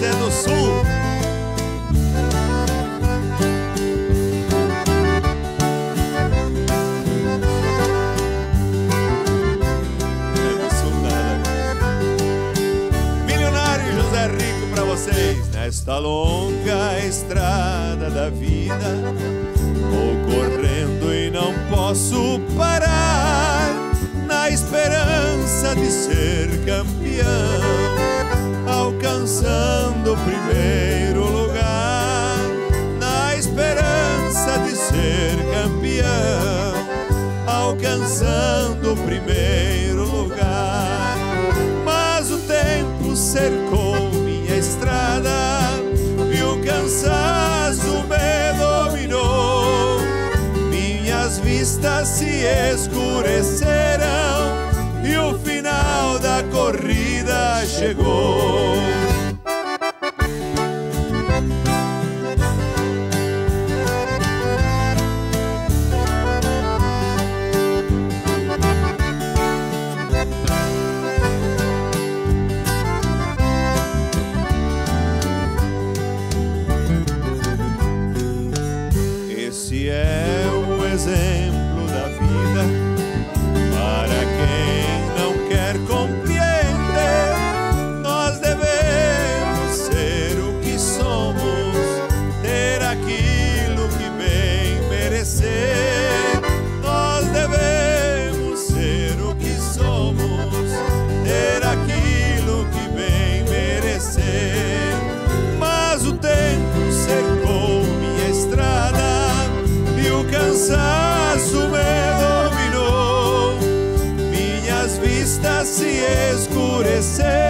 Do Sul. Do Sul nada. Milionário José Rico para vocês nesta longa estrada da vida. Vou correndo e não posso parar. Alcançando o primeiro lugar. Mas o tempo cercou minha estrada e o cansaço me dominou. Minhas vistas se escureceram e o final da corrida chegou. Esse é o exemplo da vida para quem não quer compreender. Nós devemos ser o que somos, ter aquilo que bem merecer. Dominou.